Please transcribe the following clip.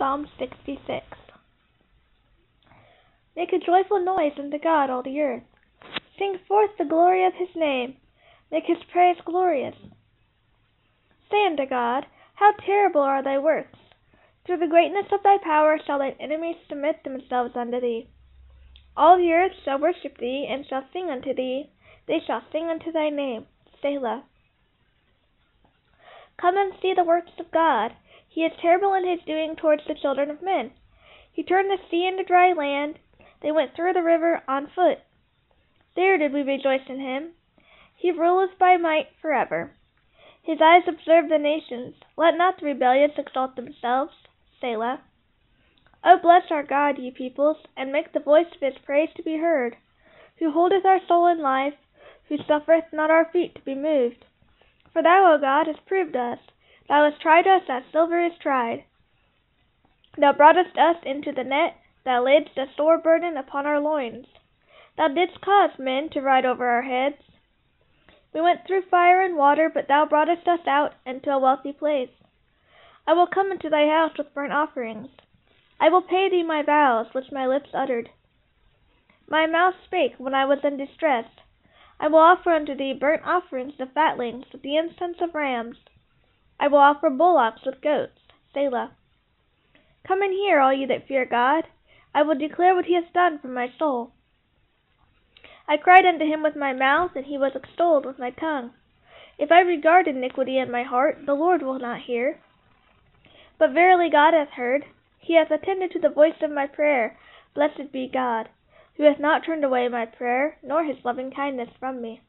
Psalm 66 Make a joyful noise unto God, all the earth. Sing forth the glory of his name. Make his praise glorious. Say unto God, How terrible are thy works! Through the greatness of thy power shall thine enemies submit themselves unto thee. All the earth shall worship thee, and shall sing unto thee. They shall sing unto thy name. Selah. Come and see the works of God. He is terrible in his doing towards the children of men. He turned the sea into dry land. They went through the river on foot. There did we rejoice in him. He ruleth by might for ever. His eyes observe the nations. Let not the rebellious exalt themselves. Selah. O bless our God, ye peoples, and make the voice of his praise to be heard, who holdeth our soul in life, who suffereth not our feet to be moved. For thou, O God, hast proved us. Thou hast tried us as silver is tried. Thou broughtest us into the net. Thou laidst a sore burden upon our loins. Thou didst cause men to ride over our heads. We went through fire and water, but thou broughtest us out into a wealthy place. I will come into thy house with burnt offerings. I will pay thee my vows, which my lips uttered. My mouth spake when I was in distress. I will offer unto thee burnt offerings of fatlings with the incense of rams. I will offer bullocks with goats. Selah. Come and hear, all ye that fear God. I will declare what he hath done for my soul. I cried unto him with my mouth, and he was extolled with my tongue. If I regard iniquity in my heart, the Lord will not hear. But verily God hath heard. He hath attended to the voice of my prayer. Blessed be God, who hath not turned away my prayer, nor his loving kindness from me.